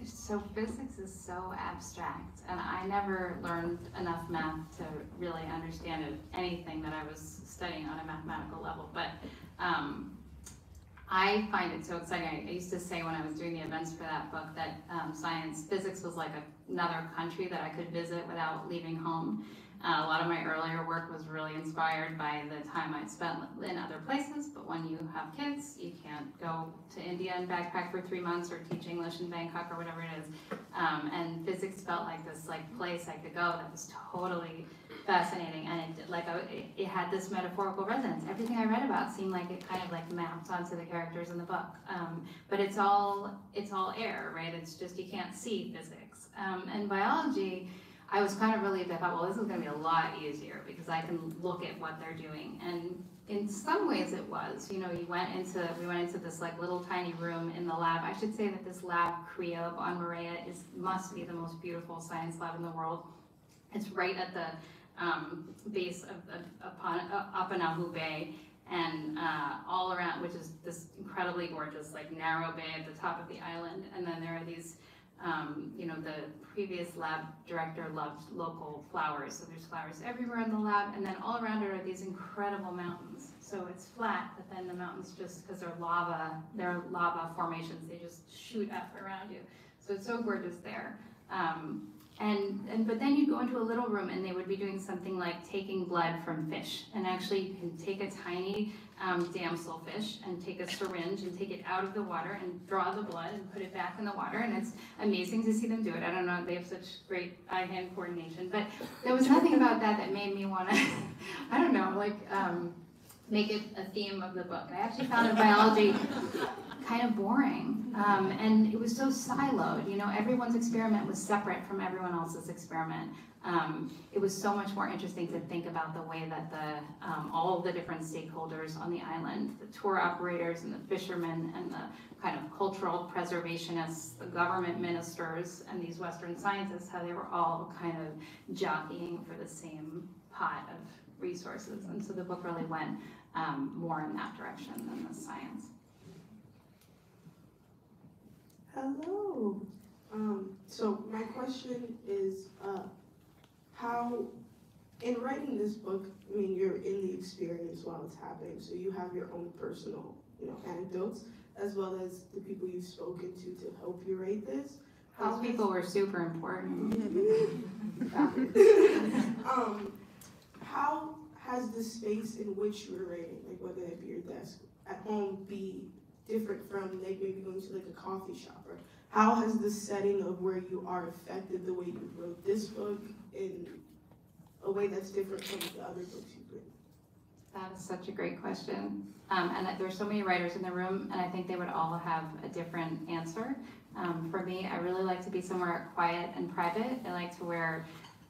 So physics is so abstract, and I never learned enough math to really understand anything that I was studying on a mathematical level. But um, I find it so exciting. I, used to say when I was doing the events for that book that um, science, physics was like a, another country that I could visit without leaving home. Uh, a lot of my earlier work was really inspired by the time I'd spent in other places, but when you have kids, you can't go to India and backpack for three months or teach English in Bangkok or whatever it is. Um, and physics felt like this like place I could go that was totally fascinating, and it like I, it, had this metaphorical resonance. Everything I read about seemed like it kind of like mapped onto the characters in the book. Um, but it's all it's all air, right? It's just you can't see physics. Um, and biology. I was kind of relieved. I thought, well, this is going to be a lot easier because I can look at what they're doing. And in some ways, it was. You know, you went into we went into this like little tiny room in the lab. I should say that this lab, CRIOBE on Moorea, is must be the most beautiful science lab in the world. It's right at the um, base of, of upon uh, Bay. And uh, all around, which is this incredibly gorgeous, like narrow bay at the top of the island, and then there are these um, you know, the previous lab director loved local flowers, so there's flowers everywhere in the lab, and then all around it are these incredible mountains. So it's flat, but then the mountains just, because they're lava, they're lava formations, they just shoot up around you. So it's so gorgeous there. Um, and, and but then you'd go into a little room and they would be doing something like taking blood from fish. And actually you take a tiny um, damselfish and take a syringe and take it out of the water and draw the blood and put it back in the water. And it's amazing to see them do it. I don't know, they have such great eye-hand coordination. But there was nothing about that that made me want to, <laughs> I don't know, like um, make it a theme of the book. I actually found biology <laughs> kind of boring. Um, and it was so siloed, you know, everyone's experiment was separate from everyone else's experiment. Um, it was so much more interesting to think about the way that the, um, all the different stakeholders on the island, the tour operators and the fishermen and the kind of cultural preservationists, the government ministers and these Western scientists, how they were all kind of jockeying for the same pot of resources. And so the book really went um, more in that direction than the science.
Hello. Um, so my question is, uh, how, in writing this book, I mean, you're in the experience while it's happening, so you have your own personal, you know, anecdotes, as well as the people you've spoken to to help you write this.
Those people were super important. <laughs> <laughs>
um, how has the space in which you're writing, like whether it be your desk at home, be different from like maybe going to like a coffee shop or how has the setting of where you are affected the way you wrote this book in a way that's different from the other books you've written?
That is such a great question. Um, and there's so many writers in the room, and I think they would all have a different answer. Um, for me, I really like to be somewhere quiet and private. I like to wear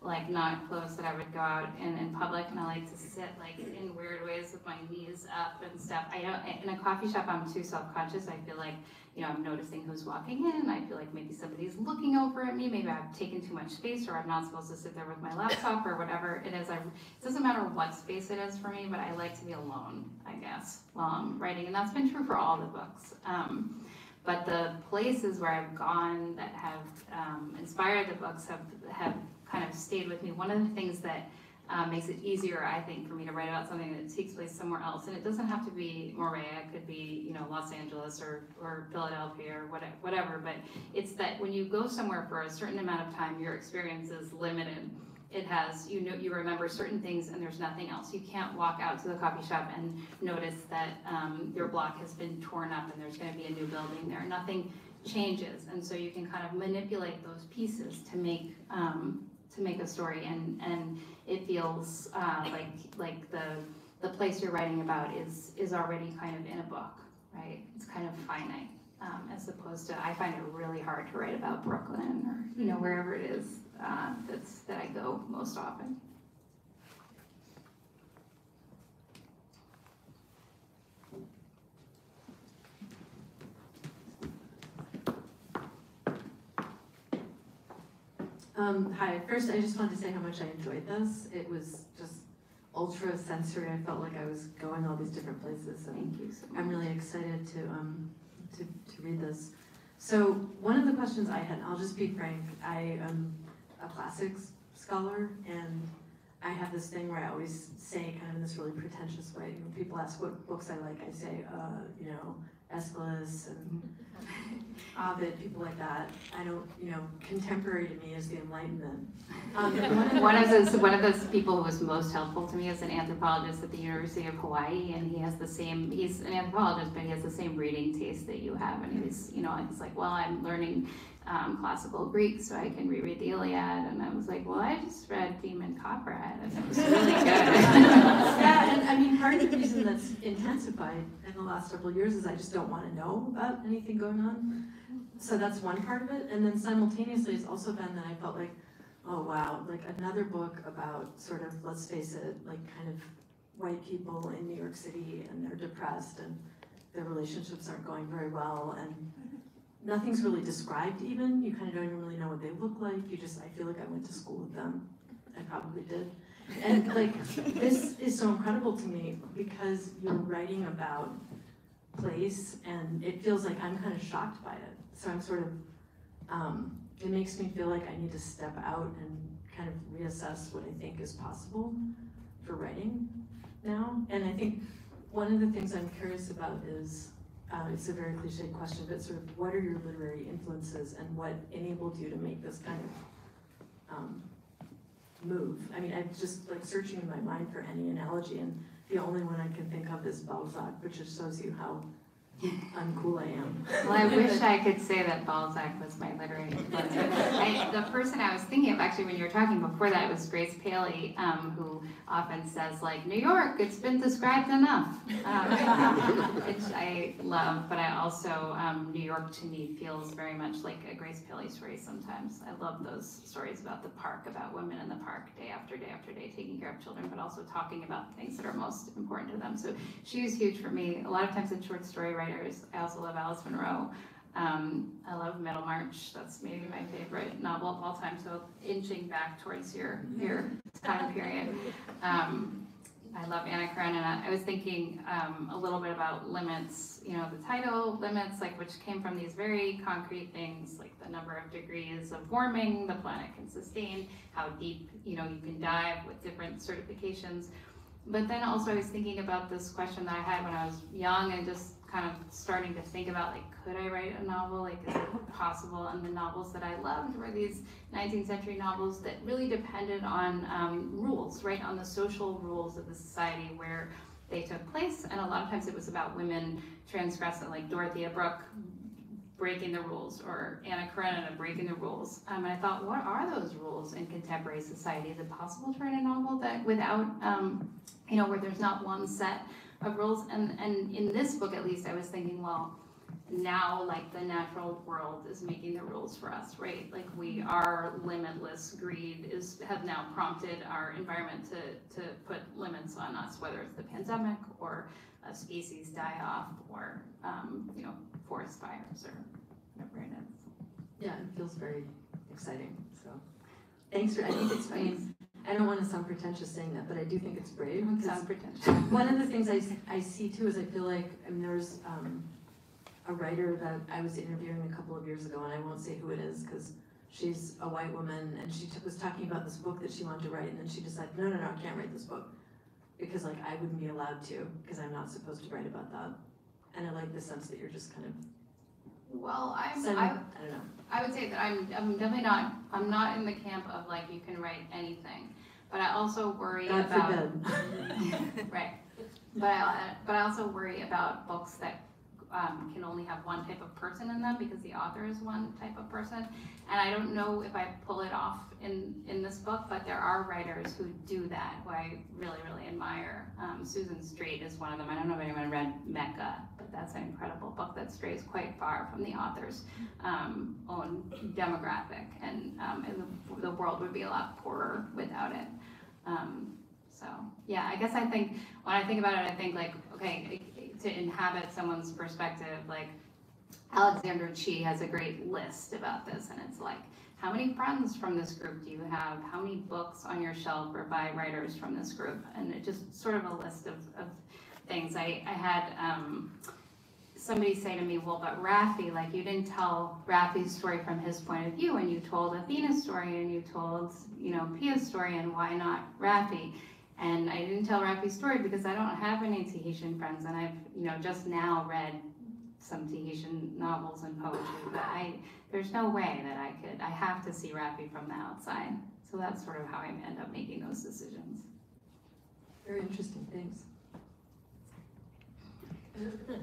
like not clothes that I would go out in in public, and I like to sit like in weird ways with my knees up and stuff. I don't in a coffee shop. I'm too self-conscious. I feel like you know I'm noticing who's walking in. I feel like maybe somebody's looking over at me. Maybe I've taken too much space, or I'm not supposed to sit there with my laptop or whatever it is. I, it doesn't matter what space it is for me, but I like to be alone. I guess while I'm writing, and that's been true for all the books. Um, but the places where I've gone that have um, inspired the books have have kind of stayed with me. One of the things that um, makes it easier, I think, for me to write about something that takes place somewhere else, and it doesn't have to be Moorea, it could be, you know, Los Angeles or, or Philadelphia or whatever, whatever, but it's that when you go somewhere for a certain amount of time, your experience is limited. It has, you know, you remember certain things and there's nothing else. You can't walk out to the coffee shop and notice that um, your block has been torn up and there's gonna be a new building there. Nothing changes, and so you can kind of manipulate those pieces to make, um, to make a story and and it feels uh, like like the the place you're writing about is is already kind of in a book right? It's kind of finite um, as opposed to I find it really hard to write about Brooklyn or you know wherever it is uh, that's that I go most often
Um, hi, first I just wanted to say how much I enjoyed this. It was just ultra sensory. I felt like I was going all these different places and
thank you so
I'm really excited to, um, to, to read this. So one of the questions I had, I'll just be frank, I am a classics scholar and I have this thing where I always say kind of in this really pretentious way, when people ask what books I like, I say, uh, you know, Aeschylus and Ovid, people like that. I don't, you know, contemporary to me is the Enlightenment. Um,
One of those, one of those people who was most helpful to me is an anthropologist at the University of Hawaii, and he has the same, he's an anthropologist, but he has the same reading taste that you have, and he's, you know, he's like, well, I'm learning um, classical Greek, so I can reread the Iliad, and I was like, well, I just read Demon Copperhead, and it was
and I mean, part of the reason that's intensified in the last several years is I just don't want to know about anything going on. So that's one part of it, and then simultaneously it's also been that I felt like, oh wow, like another book about sort of, let's face it, like kind of white people in New York City and they're depressed and their relationships aren't going very well and nothing's really described even, you kind of don't even really know what they look like, you just, I feel like I went to school with them, I probably did. And like, this is so incredible to me because you're writing about place and it feels like I'm kind of shocked by it. So I'm sort of, um, it makes me feel like I need to step out and kind of reassess what I think is possible for writing now. And I think one of the things I'm curious about is, uh, it's a very cliched question, but sort of what are your literary influences and what enabled you to make this kind of um, move? I mean, I'm just like searching in my mind for any analogy, and the only one I can think of is Balzac, which just shows you how <laughs> uncool I am.
Well, I wish I <laughs> could say that Balzac was my literary influence. I, the person I was thinking of, actually, when you were talking before that, was Grace Paley, um, who often says, like, New York, it's been described enough, um, <laughs> which I love. But I also, um, New York to me feels very much like a Grace Paley story sometimes. I love those stories about the park, about women in the park, day after day after day, taking care of children, but also talking about things that are most important to them. So she was huge for me. A lot of times in short story writers, I also love Alice Munro. Um, I love Middlemarch. That's maybe my favorite novel of all time. So inching back towards your your time period. Um, I love Anna Karenina. I was thinking um, a little bit about limits. You know, the title limits, like which came from these very concrete things, like the number of degrees of warming the planet can sustain, how deep you know you can dive with different certifications. But then also I was thinking about this question that I had when I was young and just kind of starting to think about like, could I write a novel? Like, is it possible? And the novels that I loved were these 19th century novels that really depended on um, rules, right? On the social rules of the society where they took place. And a lot of times it was about women transgressing, like Dorothea Brooke breaking the rules or Anna Karenina breaking the rules. Um, and I thought, what are those rules in contemporary society? Is it possible to write a novel that without, um, you know, where there's not one set of rules? And, and in this book, at least, I was thinking, well, now like the natural world is making the rules for us, right? Like we are limitless. Greed is have now prompted our environment to to put limits on us, whether it's the pandemic or a species die off or um, you know forest fires or whatever it is.
Yeah, it feels very exciting, so. Thanks for, I think it's, mean, I don't wanna sound pretentious saying that, but I do think it's brave.
It
'cause
sounds pretentious.
One of the things I, I see too is I feel like, I mean, there's, um, a writer that I was interviewing a couple of years ago, and I won't say who it is, cause she's a white woman, and she t- was talking about this book that she wanted to write, and then she decided, no, no, no, I can't write this book. Because like, I wouldn't be allowed to, because I'm not supposed to write about that. And I like the sense that you're just kind of,
Well, I'm,
sending,
I,
I don't know.
I would say that I'm, I'm definitely not, I'm not in the camp of like, you can write anything. But I also worry
God
about.
forbid. <laughs>
Right, but I, but I also worry about books that um, can only have one type of person in them because the author is one type of person. And I don't know if I pull it off in, in this book, but there are writers who do that, who I really, really admire. Um, Susan Straight is one of them. I don't know if anyone read Mecca, but that's an incredible book that strays quite far from the author's um, own demographic. And, um, and the, the world would be a lot poorer without it. Um, so, yeah, I guess I think, when I think about it, I think like, okay, to inhabit someone's perspective, like Alexander Chee has a great list about this, and it's like, how many friends from this group do you have? How many books on your shelf are by writers from this group? And it just sort of a list of, of things. I, I had um, somebody say to me, well, but Rafi, like you didn't tell Rafi's story from his point of view and you told Athena's story and you told, you know, Pia's story and why not Rafi? And I didn't tell Rafi's story because I don't have any Tahitian friends and I've, you know, just now read some Tahitian novels and poetry, but I, there's no way that I could, I have to see Rafi from the outside. So that's sort of how I end up making those decisions.
Very interesting, thanks. <laughs>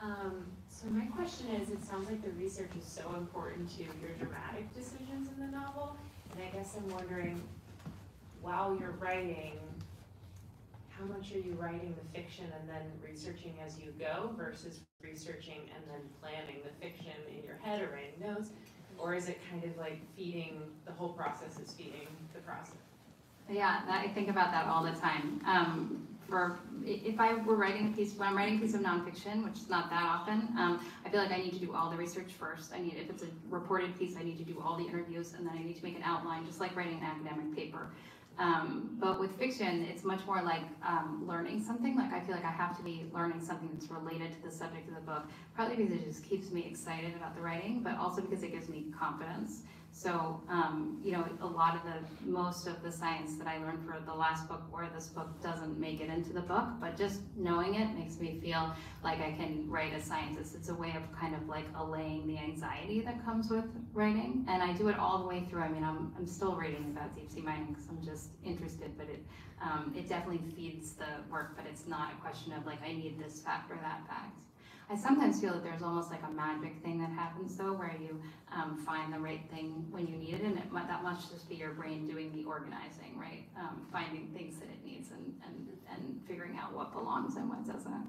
Um, so my question is, it sounds like the research is so important to your dramatic decisions in the novel, and I guess I'm wondering, while you're writing, how much are you writing the fiction and then researching as you go versus researching and then planning the fiction in your head or writing notes? Or is it kind of like feeding, the whole process is feeding the process?
Yeah, that, I think about that all the time. Um, for, if I were writing a piece, when I'm writing a piece of nonfiction, which is not that often, um, I feel like I need to do all the research first. I need, if it's a reported piece, I need to do all the interviews, and then I need to make an outline, just like writing an academic paper. Um, but with fiction, it's much more like, um, learning something, like I feel like I have to be learning something that's related to the subject of the book. Partly because it just keeps me excited about the writing, but also because it gives me confidence. So, um, you know, a lot of the, most of the science that I learned for the last book or this book doesn't make it into the book, but just knowing it makes me feel like I can write as scientist. It's a way of kind of like allaying the anxiety that comes with writing. And I do it all the way through. I mean, I'm, I'm still reading about deep sea mining because I'm just interested, but it, um, it definitely feeds the work, but it's not a question of like, I need this fact or that fact. I sometimes feel that there's almost like a magic thing that happens though, where you um, find the right thing when you need it, and it that must just be your brain doing the organizing, right? Um, finding things that it needs and, and, and figuring out what belongs and what doesn't.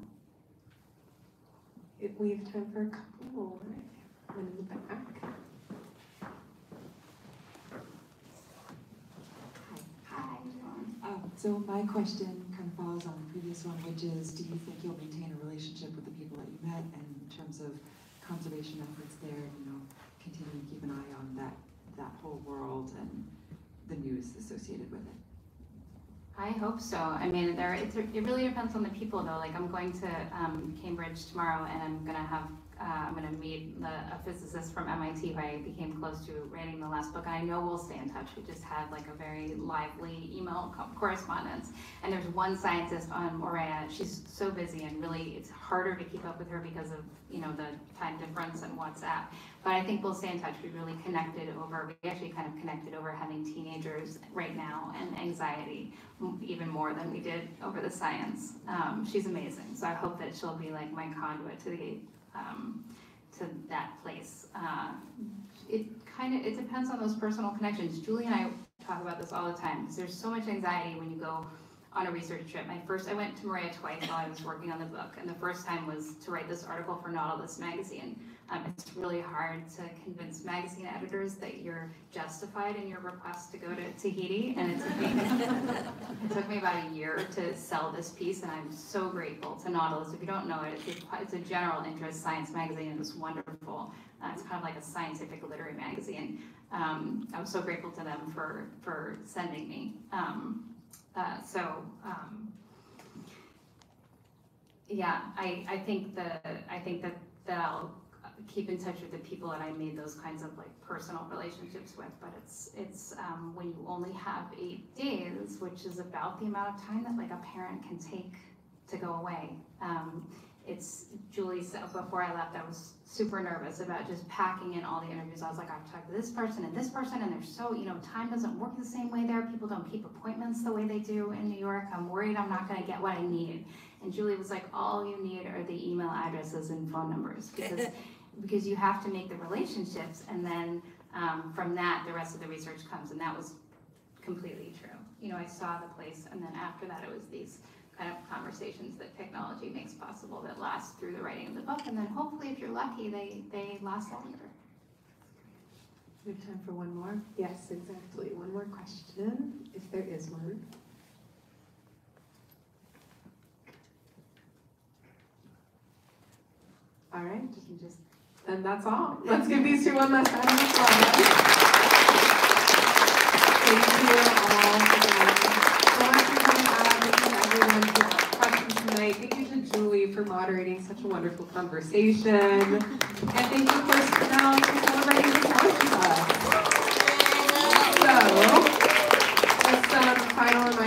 We have time for a couple more, in the back.
Hi. Um, so my question kind of follows on the previous one, which is, do you think you'll maintain a relationship with the people that you met and in terms of conservation efforts there, you know, continuing to keep an eye on that, that whole world and the news associated with it?
I hope so. I mean, there, it really depends on the people though. Like I'm going to um, Cambridge tomorrow and I'm gonna have, uh, I'm gonna meet the, a physicist from MIT who I became close to writing the last book. I know we'll stay in touch. We just had like a very lively email co- correspondence. And there's one scientist on Moorea. She's so busy and really it's harder to keep up with her because of, you know, the time difference and WhatsApp. But I think we'll stay in touch. We really connected over, we actually kind of connected over having teenagers right now and anxiety even more than we did over the science. Um, she's amazing. So I hope that she'll be like my conduit to the, um, to that place. Uh, it kind of, it depends on those personal connections. Julie and I talk about this all the time because there's so much anxiety when you go on a research trip. My first, I went to Moorea twice while I was working on the book, and the first time was to write this article for Nautilus magazine. Um, it's really hard to convince magazine editors that you're justified in your request to go to Tahiti, and it took me, <laughs> it took me about a year to sell this piece, and I'm so grateful to Nautilus. If you don't know it, it's a, it's a general interest science magazine, and it's wonderful. Uh, it's kind of like a scientific literary magazine. Um, I was so grateful to them for, for sending me. Um, uh, so, um, yeah, I, I think that, I think that, that I'll keep in touch with the people that I made those kinds of like personal relationships with, but it's, it's, um, when you only have eight days, which is about the amount of time that like a parent can take to go away. Um, it's, Julie said, before I left, I was super nervous about just packing in all the interviews. I was like, I've talked to this person and this person, and they're so, you know, time doesn't work the same way there. People don't keep appointments the way they do in New York. I'm worried I'm not gonna get what I need. And Julie was like, all you need are the email addresses and phone numbers, because, <laughs> because you have to make the relationships, and then, um, from that, the rest of the research comes, and that was completely true. You know, I saw the place, and then after that, it was these kind of conversations that technology makes possible that last through the writing of the book, and then hopefully, if you're lucky, they, they last longer.
We have time for one more? Yes, exactly. One more question, if there is one. All right,
You can just
and that's all. <laughs> Let's give these two one last round of applause. Thank you all so much for coming out. Thank you to everyone for questions tonight. Thank you to Julie for moderating such a wonderful conversation. And thank you, of course, for celebrating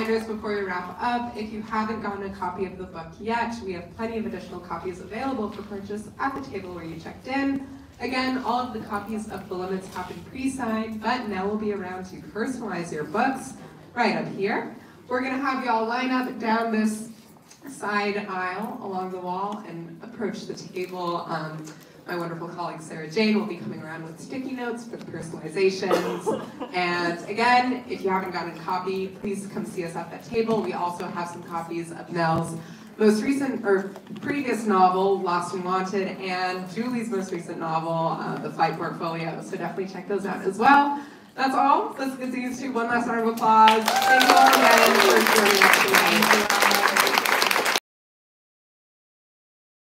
reminders before we wrap up. If you haven't gotten a copy of the book yet, we have plenty of additional copies available for purchase at the table where you checked in. Again, all of the copies of The Limits have been pre-signed, but now we'll be around to personalize your books right up here. We're gonna have y'all line up down this side aisle along the wall and approach the table. Um, my wonderful colleague Sarah Jane will be coming around with sticky notes for the personalizations. <laughs> And again, if you haven't gotten a copy, please come see us at that table. We also have some copies of Nell's most recent or previous novel, Lost and Wanted, and Julie's most recent novel, uh, The Flight Portfolio. So definitely check those out as well. That's all. Let's give these two one last round of applause. Thank you all again for joining us tonight.